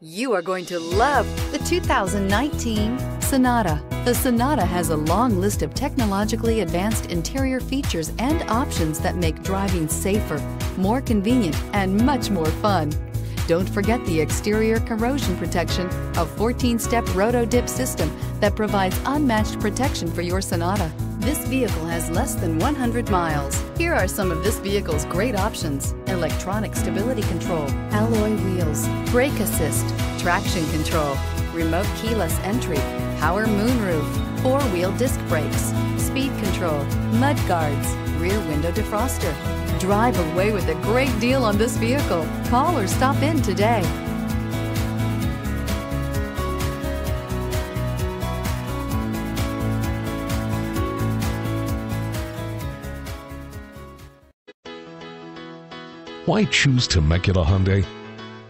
You are going to love the 2019 Sonata. The Sonata has a long list of technologically advanced interior features and options that make driving safer, more convenient, and much more fun. Don't forget the exterior corrosion protection, a 14-step roto-dip system that provides unmatched protection for your Sonata. This vehicle has less than 100 miles. Here are some of this vehicle's great options. Electronic stability control, alloy wheels, brake assist, traction control, remote keyless entry, power moonroof, four-wheel disc brakes, speed control, mud guards, rear window defroster. Drive away with a great deal on this vehicle. Call or stop in today. Why choose Temecula Hyundai?